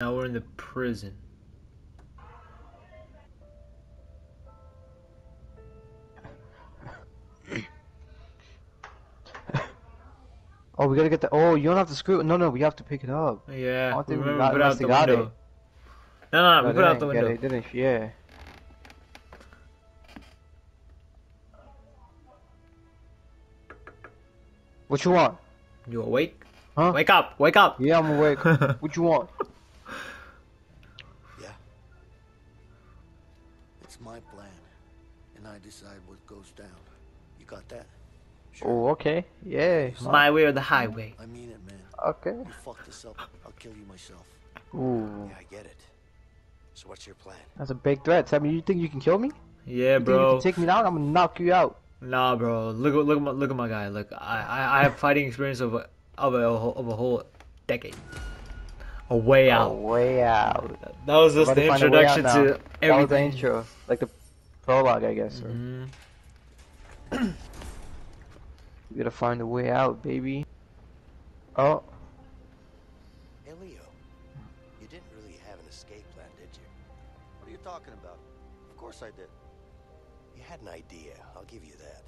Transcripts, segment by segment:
Now we're in the prison. Oh, we gotta get the. Oh, you don't have to screw. No, no, we have to pick it up. Oh, yeah, I don't think we remember we put out the window. it. No, no, no, No, we put out the window. it, didn't she? Yeah. What you want? You awake? Huh? Wake up! Wake up! Yeah, I'm awake. what you want? I decide what goes down. You got that? Oh, okay. Yeah. It's my way or the highway. I mean it, man. Okay. You fuck this up, I'll kill you myself. Ooh, Yeah, I get it. So what's your plan? that's a big threat. I mean, you think you can kill me? Yeah, You think you can take me down? I'm gonna knock you out. Nah, bro. Look, at look my, look at my guy. Look, I, I, I have fighting experience of a, of a, of a whole decade. A way Oh, out. way out. That was just the to find a way out introduction now. to That was the everything. intro, like the prologue, I guess. Or Mhm. we gotta find a way out, baby. Oh, Hey, Leo. You didn't really have an escape plan, did you? What are you talking about? Of course I did. You had an idea, I'll give you that.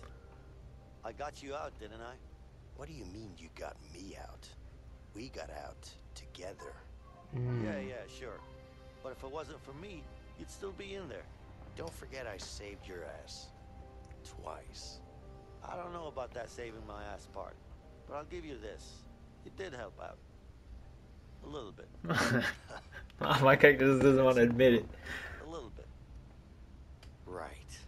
I got you out, didn't I? What do you mean you got me out? We got out together. mm. Yeah, yeah, sure. But if it wasn't for me, you'd still be in there. Don't forget I saved your ass. Twice. I don't know about that saving my ass part, but I'll give you this. It did help out. A little bit. my character just doesn't want to admit it. A little bit. Right.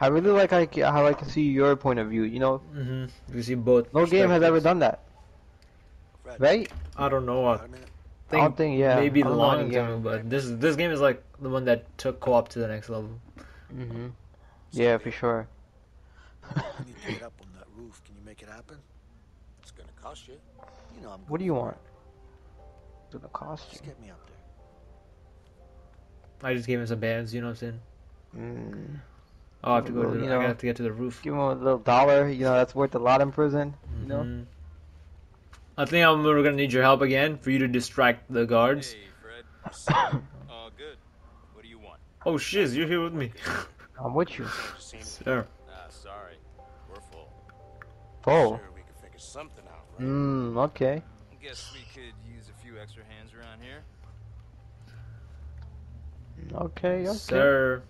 I really like I, how I can see your point of view. You know, mm -hmm. You see both. no game has ever done that, right? I don't know. I got a minute? I don't think, yeah. maybe the don't know any long game. time, but this this game is like the one that took co-op to the next level. hmm Yeah, for sure. We need to get up on that roof. Can you make it happen? It's gonna cost you. You know I'm What do you want? It's gonna cost you. Just get me up there. I just gave him some bands. You know what I'm saying? Mm. Oh, I have to go. Well, To the, you I know, have to get to the roof. Give him a little dollar. You know, that's worth a lot in prison. You know. I think I'm we're gonna need your help again for you to distract the guards. Hey, Fred. All good. What do you want? Oh shiz, you're here with me. I'm with you. Sir. Ah, sorry. We're full. Oh. Sure, we could figure something out, right? Mm. Okay. Guess we could use a few extra hands around here. Okay. Okay. Sir.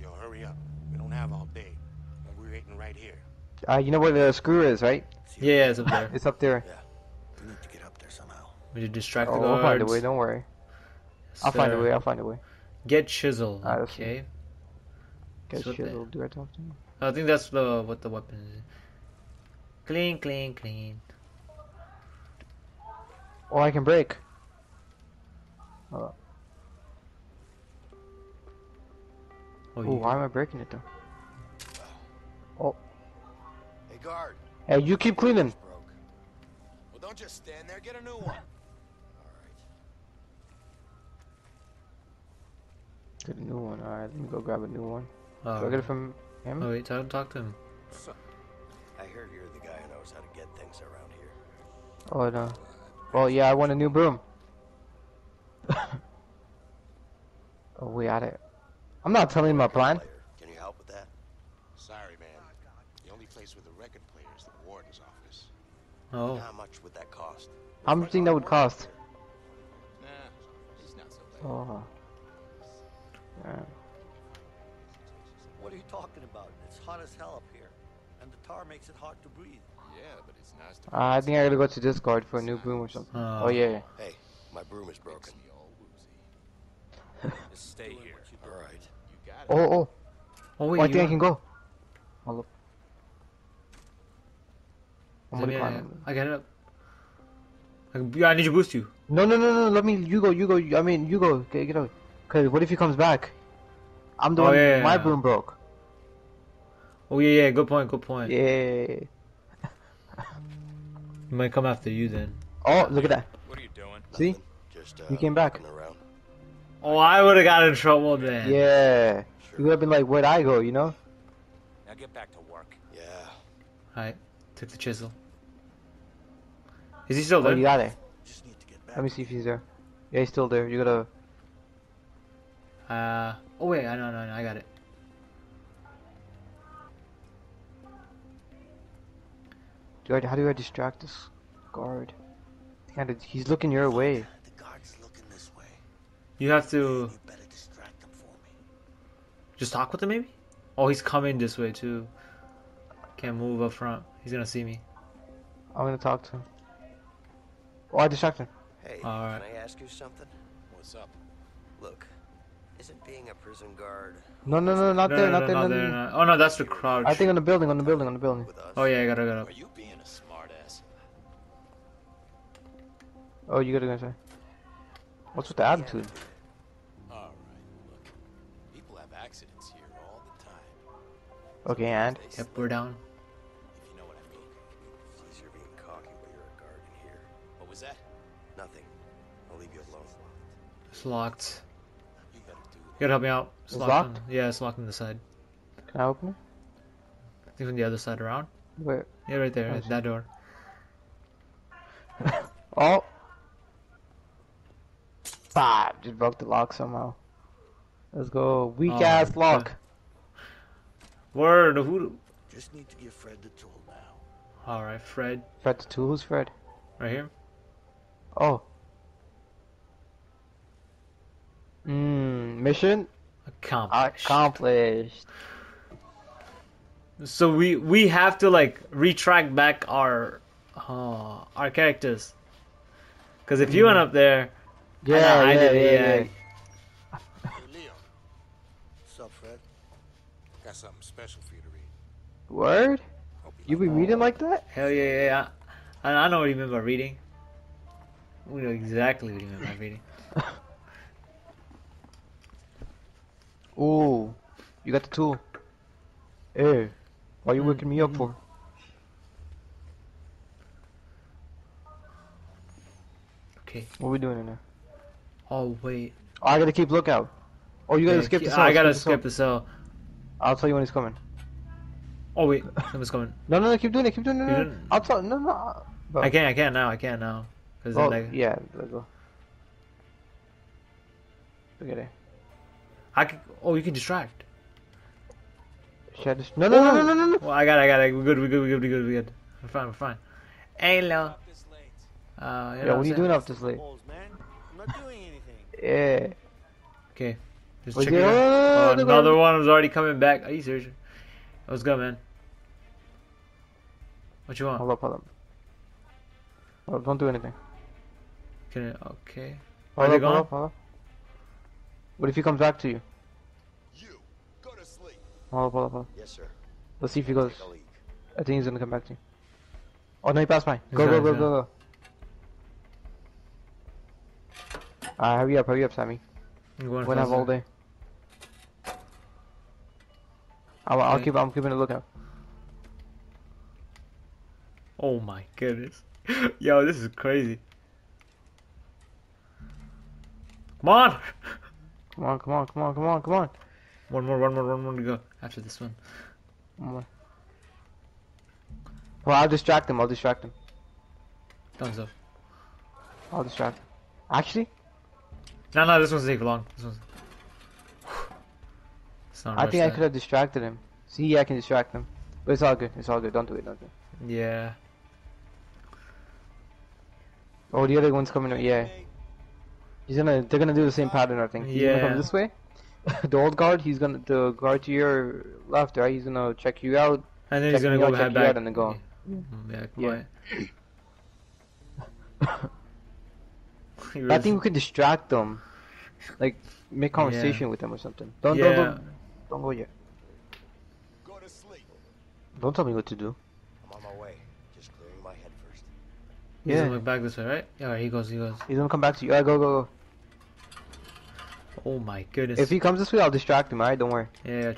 Yo, hurry up. We have all day. And we're waiting right here. Uh, you know where the screw is, right? Yeah, yeah, it's up there. It's up there. Yeah. We need to get up there somehow. We should distract Oh, the I'll guards. find a way. Don't worry. I'll find a way. I'll find a way. Get chisel. Ah, that's- okay. Get So chisel. Do I talk to him? I think that's the what the weapon is. Clean, clean, clean. Oh, I can break. Oh, Oh, Ooh, you, why am I breaking it though? Oh. Hey, guard. Hey, you keep cleaning. Broke. Well, don't just stand there. Get a new one. All right. Get a new one. All right, let me go grab a new one. oh. Do I um, get it from him? oh, wait, talk, talk to him. I heard you're the guy who knows how to get things around here. Oh no. Well, yeah, I want a new broom. oh, we at it. I'm not telling my plan. Player, Can you help with that? Sorry, man. The only place with a record player is the warden's office. Oh, How much would that cost? How much do you think that would cost? Nah, he's not so bad. Oh. Yeah. What are you talking about? It's hot as hell up here. And the tar makes it hard to breathe. Yeah, but it's nice to Uh, I think I gotta go to Discord for a new broom or something. Oh. Oh yeah. Hey, my broom is broken. me all woozy. Just stay here. All right. You got it. Oh oh. oh Oh, wait, I think I can go. Oh look. I'm gonna me- climb. I got it up. I, can- yeah, I need to boost you. No no no no. Let me. You go. You go. I mean, you go. Get, get out. Cause what if he comes back? I'm the Oh, one. yeah, my yeah. broom broke. Oh yeah, yeah. Good point. Good point. Yeah. He might come after you then. Oh, look at that. What are you doing? See? Nothing. Just, uh, You came back. looking Around. Oh, I would have got in trouble then. Yeah. Sure. You would have been like, where'd I go? You know? Now get back to work. Yeah. Alright, took the chisel. Is he still Oh, there? you got it. Just need to get back. Let me see if he's there. Yeah, he's still there. You gotta. Uh, oh wait, I know, no, no, I got it. Do I, how do I distract this guard? Kinda, he's looking your way. The guard's looking this way. You have to You better distract him for me. just talk with him, maybe. Oh, he's coming this way too. Can't move up front. He's gonna see me. I'm gonna talk to him. Oh, I distract him. Hey, All right. can I ask you something? What's up? Look, isn't being a prison guard No, no, no, not No, there, no, not no, there, not not there, there. Oh no, that's the crouch. I think on the building, on the building, on the building. Oh yeah, I got it, got Are you being a smartass? Oh, you gotta go say. What's with the attitude? All right, look. People have accidents here all the time. Okay, and They Yep, we're down. It's locked. You better do You gotta help me out. It's on- locked? yeah, it's locked on the side. can I open it? I think from the other side around. it? Wait. Yeah, right there, I right, that door. Oh. Bah, just broke the lock somehow. Let's go. Weak Oh, ass okay. lock. Word, who? Just need to give Fred the tool now. All right, Fred, Fred the two. Who's Fred? right here. Oh. Mmm. Mission Accomplished. accomplished. So we we have to like retract back our uh, our characters. Cause if you went up there, Yeah, I know, I yeah, did, yeah, yeah. yeah. Hey, Leo. What's up, Fred? Got something special for you to read. Word? You be reading like that? hell yeah, yeah, yeah. I, I know what you meant by reading. We know exactly what you mean by reading. Ooh, you got the tool. Hey, why you waking me up for? Okay. What are we doing in there? Oh wait. Oh, I gotta keep lookout. Oh, you gotta Yeah, skip the cell. I gotta skip cell. the cell. I'll tell you when he's coming. Oh wait, someone's coming. No, no, no, keep doing it, keep doing it. No, no, I'll tell. No, no. Bro. I can't. I can't now. I can't now. Cause Oh, like, yeah, let's go. Look at it. I could. Oh, you can distract. Should I just... No, no, no, no, no, no, no. Well, I got. it, I got. it. We're good. We're good. We're good. We're good. We're good. We're fine. We're fine. Hey, Lo. Up this late. Uh, you know Yeah, what what are you doing up this late? Balls, man. I'm not doing anything. Yeah. Okay. Just Wait, check it out. Oh, the another guard- one was already coming back. Are you serious? What's good, man? What you want? Hold up, hold up. Hold up, don't do anything. Can it, okay. Hold Are they up, hold gone? up, hold up. What if he comes back to you? You, go to sleep. Hold up, hold up, hold up. Yes, sir. Let's see if he goes. Take a leak. I think he's gonna come back to you. Oh no, he passed by. He's Go, go, go, go, go. Alright, hurry up, hurry up, Sammy. I'm going We're gonna have all faster. day. I'll, I'll keep, I'm keeping a lookout. Oh my goodness. Yo, this is crazy. Come on! Come on, come on, come on, come on, come on. One more, one more, one more to go after this one. One more. Well, I'll distract him, I'll distract him. Thumbs up. I'll distract him. Actually, No, no, this one's taking long. This one's. It's not I think I could have distracted him. See, I can distract him. But it's all good, it's all good. Don't do it, don't do it. Yeah. Oh, the other one's coming. Yeah. He's gonna. They're gonna do the same pattern. I think. He's gonna Yeah. come this way. the old guard. He's gonna. The guard to your left, right? He's gonna check you out. And then he's gonna go out, back. back. and then go. Mm, Yeah, Yeah. quiet. I think we could distract them, like make conversation with them or something. Don't yeah. don't don't, don't go yet. Go to sleep. Don't tell me what to do. I'm on my way. Just clearing my head first. He's gonna Yeah, look back this way, right? Yeah, he goes, he goes. he's gonna come back to you. Alright, go go go. Oh my goodness. If he comes this way, I'll distract him. Alright, don't worry. Yeah, yeah.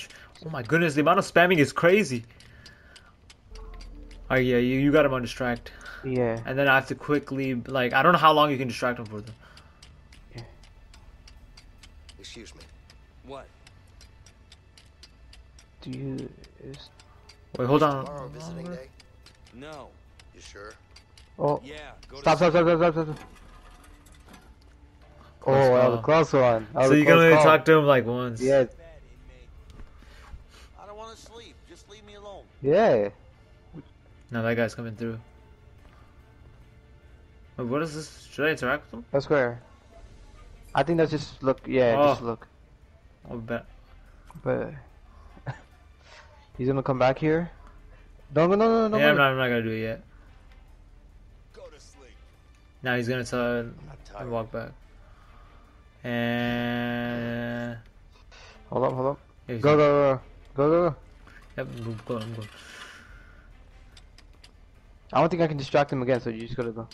Oh my goodness, the amount of spamming is crazy. Oh yeah, you, you got him on distract. Yeah. And then I have to quickly, like, I don't know how long you can distract him for. Them. Excuse me. What? Do you? Is, Wait, hold on. Tomorrow visiting day? No. You sure? Oh, Yeah. Go stop, to stop, stop, stop, stop, stop. Oh, Close that was call. a close one. That So you can close only call. talk to him like once. Yeah, I don't want to sleep. Just leave me alone. yeah. Now that guy's coming through. Wait, what is this? Should I interact with him? That's square. I think that's just look. Yeah, Oh. just look. I'll bet. But he's gonna come back here. Don't go. No, no, no. yeah, no. I'm not, I'm not gonna do it yet. Go to sleep. Now he's gonna tell I'm not tired. and walk back. And Hold up, hold up. Go, go, go, go, go, go. Yep, I'm going, I'm going. I don't think I can distract him again, so you just gotta go.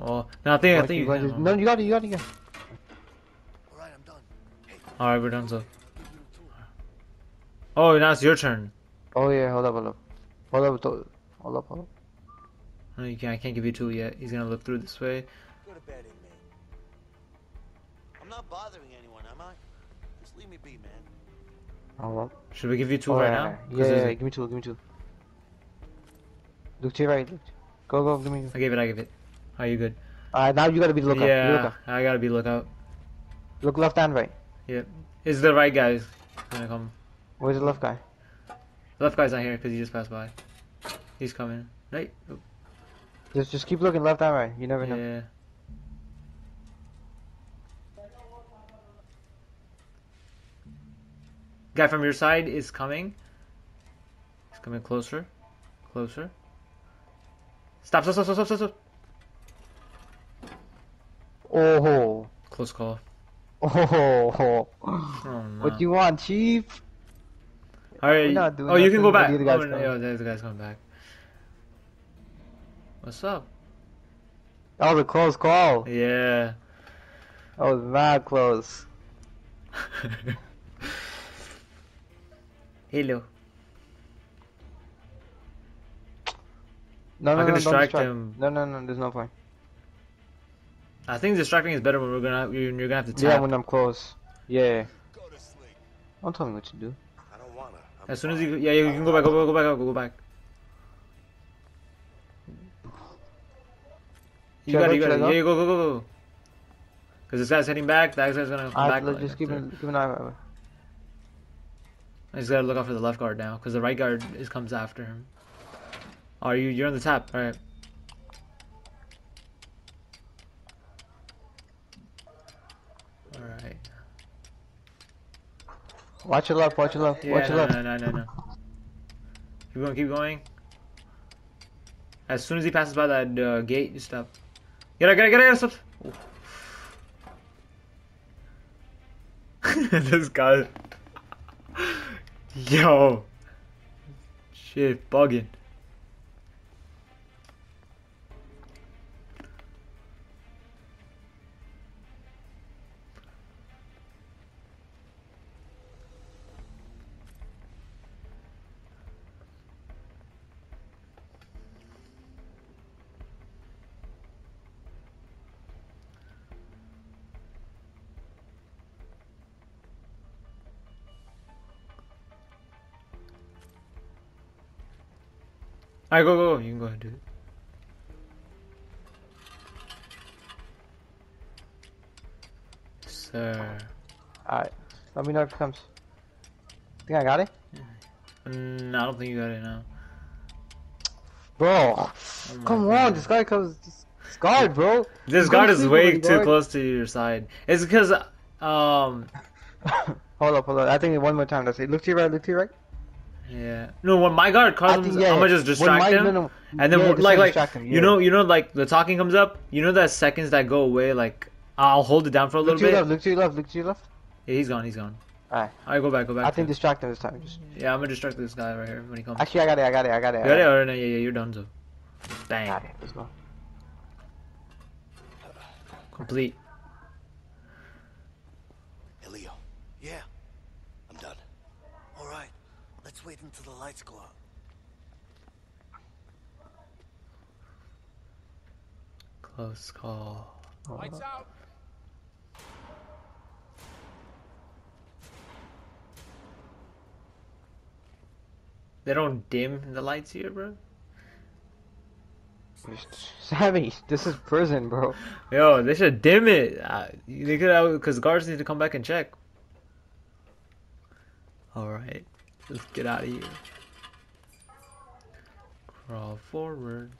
Oh, no, I think I think you you can. no, you got it, you got it, you got it. All right, I'm done. All right, we're done. So. Oh, now it's your turn. Oh yeah, hold up, hold up, hold up, hold up, hold up. No, you can't. I can't give you two yet. He's gonna look through this way. Go to bed, inmate. I'm not bothering anyone, am I? Just leave me be, man. Oh, Hold up. Should we give you two Oh, right yeah, now? yeah, 'Cause yeah, there's yeah, give me two, give me two. Look to your right. Look. Go, go, give me. I gave it. I gave it. Are you good? Alright, now you gotta be the lookout. yeah, You lookout. I gotta be lookout. Look left and right. Yep. Is the right guy gonna come? Where's the left guy? Left guy's not here because he just passed by. He's coming. Right? Oh, Just, just keep looking left and right. You never know. Yeah. Guy from your side is coming. He's coming closer. Closer. Stop, stop, stop, stop, stop, stop. Oh, Close call. oh, Oh, what do you want, chief? Alright. not Oh, you can go back. the Oh, no, yo, there's the guy's coming back. What's up? That was a close call. Yeah. That was mad close. Hello. No, no, I can no, distract distract him. No, no, no, there's no point. I think distracting is better when we're gonna you're, you're gonna have to tap. Yeah, when I'm close. Yeah. Go to sleep. Don't tell me what to do. I don't wanna. I'm As soon as you, yeah, you can go back, go back, go back, go back. You got it, you got it. Yeah, you go, go, go, go. Cause this guy's heading back. That guy's gonna come Alright, back. let's just keep an, keep an eye. I just gotta look out for the left guard now, cause the right guard is comes after him. Are you? You're on the tap. All right. All right. Watch your left, watch your left, Yeah, watch no, your left. no, no, no, no. Keep going, keep going. As soon as he passes by that uh, gate, you stop. Get out, get out, get out, stop. this guy. Yo. Shit, bugging. Alright, go, go, go. You can go ahead and do it. Sir. Alright. Let me know if it comes. Think I got it? Mm, I don't think you got it now. Bro, Oh come God. on, this guy comes. This guard, bro. This guard is way too guard. close to your side. It's because, um, hold up, hold up. I think one more time. That's it. Look to your right, look to your right. Yeah. No, when my guard I comes, think, yeah, I'm gonna just when distract my- him. no, no, And then, yeah, like, like, distract him, you know, you know, like the talking comes up. You know that seconds that go away, like I'll hold it down for a Look little to your bit. left, look to your left, look to your left. Yeah, he's gone. He's gone. Alright. Alright, go back, go back. I think distract him this time. Just yeah, I'm gonna distract this guy right here when he comes. actually, I got it, I got it, I got it. You got it? got Or no, yeah, yeah, you're done. So, bang, Got it. Let's go. complete. Hey, Leo. Yeah. I'm done. All right. Let's wait until the lights go out. Close call. Lights out. They don't dim the lights here, bro. Sammy, this is prison, bro. Yo, they should dim it. Uh, they could, because guards need to come back and check. All right, let's get out of here. Crawl forward.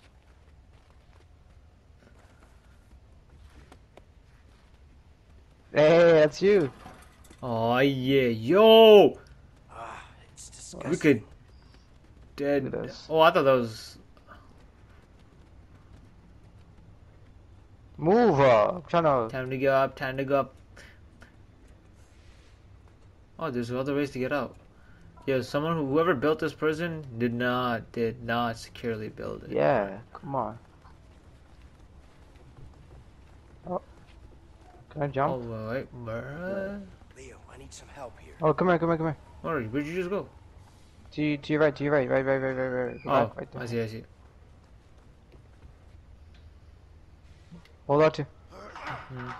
Hey, that's you. Oh yeah, yo, Ah, it's disgusting. we could. Dead. Look at this. Oh, I thought that was. Move up. I'm trying to. Time to go up. Time to go up. Oh, there's other ways to get out. Yo, someone who whoever built this prison did not did not securely build it. Yeah, come on. Oh. Can I Oh jump? wait, bruh. Leo, I need some help here. Oh, come here, come here, come here. Where where'd you just go? To, you- to your right, to your right, right, right, right, right, right. Go Oh, back, right there. I see, I see. Hold on to. Hmm.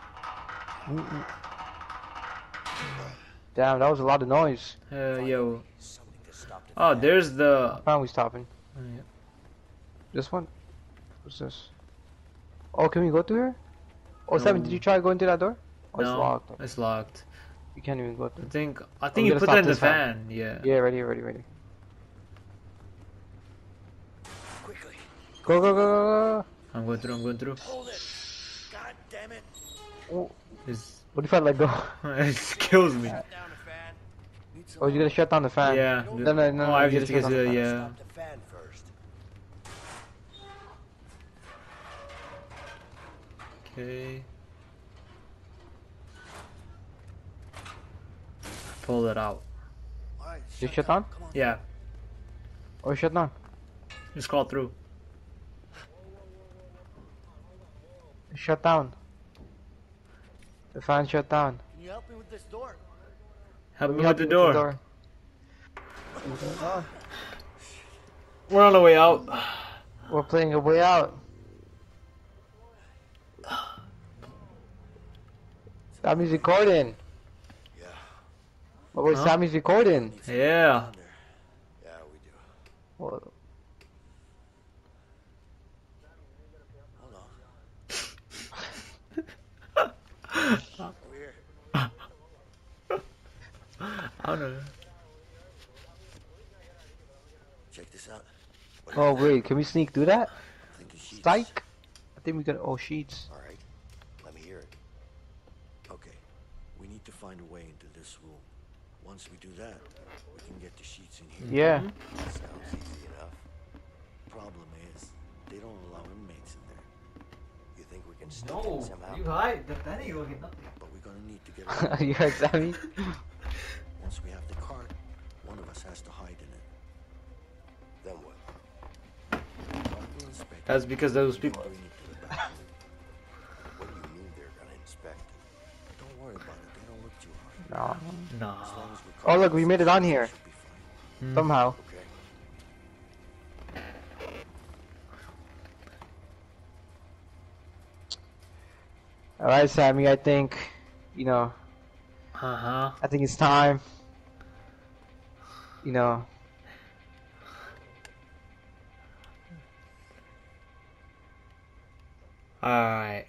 Mm-mm. Damn, that was a lot of noise. Uh, yo. Something to the Oh, there's the. Finally stopping. Oh, yeah. This one? What's this? Oh, can we go through here? Oh, Simon, did you try going through that door? Oh, it's No, locked. it's locked. You can't even go through. I think I we think you put that in the this fan. fan. Yeah. Yeah, ready, ready, ready. Quickly. Go, go, go, go, go. I'm going through. I'm going through. Hold it. God damn it. Oh. It's, What if I let go? it kills me. Shut down the fan. Need some Oh, you're gonna shut down the fan. Yeah. No, no, no, Oh, I you have to gotta get to the the yeah. Stop the fan first. Okay. Pull it out. All right. You shut down? Come on. Yeah. Oh, shut down. Just crawl through. Shut down. The fan shut down. Can you help me with this door? Help me Help with the me door. We're on the way out. We're playing a way out. Sammy's recording. Yeah. Oh, wait, Huh? Sammy's recording. Yeah. Yeah, we do. Well, Hold on. Over here. I don't know. Check this out. What oh, wait, can we sneak through that? think of sheets? Psych? I think we got, all sheets. All right. Let me hear it. Okay, we need to find a way into this room. Once we do that, we can get the sheets in here. Yeah. Sounds easy enough. Problem is, they don't allow inmates in there. You think we can sneak in somehow? hide. That ain't gonna get nothing. But we're gonna need to get you heard Sammy? Once we have the cart, one of us has to hide in it. Then what? That's because those people. bring it to the back. What do you mean they're gonna inspect? Don't worry about it. They don't look too hard. No. Nah. As long as we're Oh, look, we made it on here. should. Somehow. Okay. Alright, Sammy, I think, you know, Uh huh. I think it's time. You know, All right.